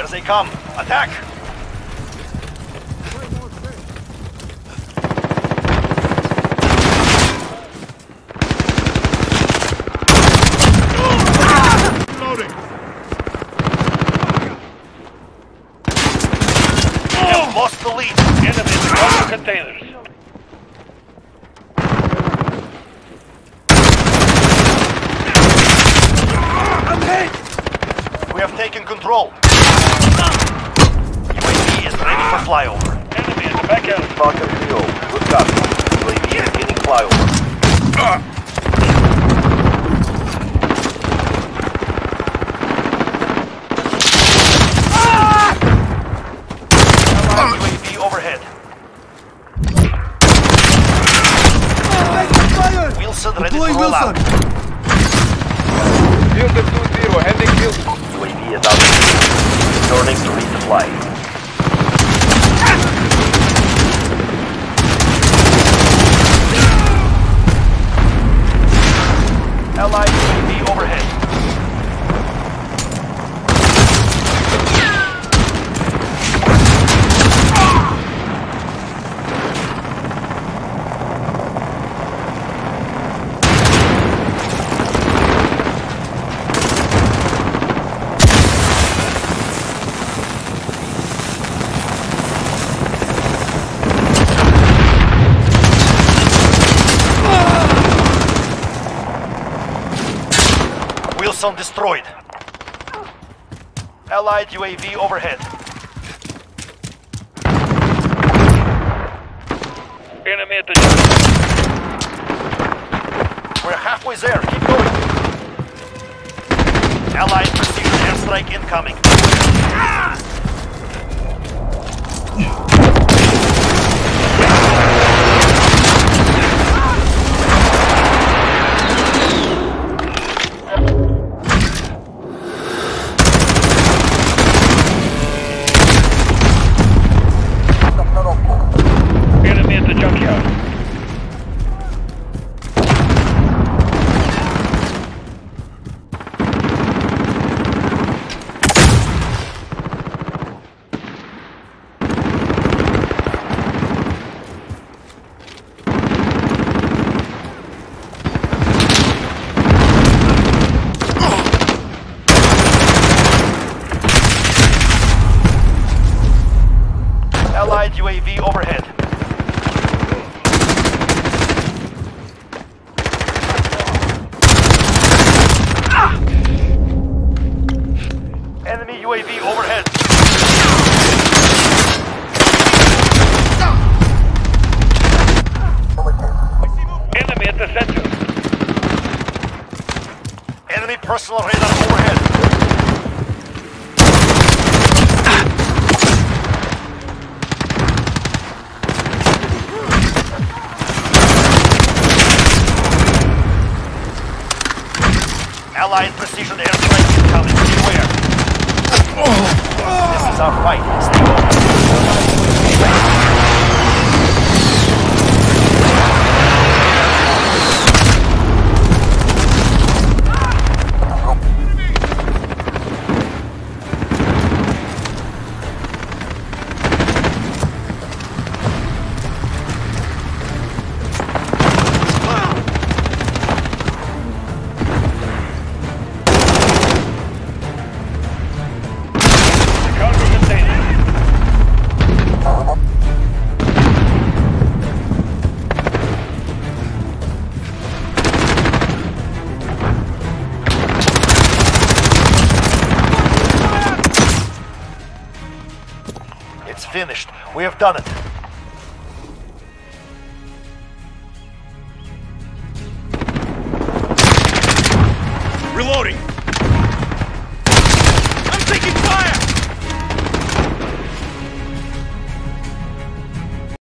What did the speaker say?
Here they come. Attack! Lost the lead. The containers. We have taken control. UAV is ready for flyover. Enemy in the back alley. Falcon 3 Good copy. UAV is beginning flyover. Allied UAV overhead. Wheelson ready to roll out. Field at 2-0, heading field. UAV is out. Returning to resupply. Allied UAV overhead. Wheelson destroyed. Allied UAV overhead. Enemy at the. We're halfway there. Keep going. Allied precision airstrike incoming. Enemy Enemy UAV overhead. Enemy at the center. Enemy personal radar overhead. Allied precision airstrike incoming. This is our fight. Stay It's finished. We have done it.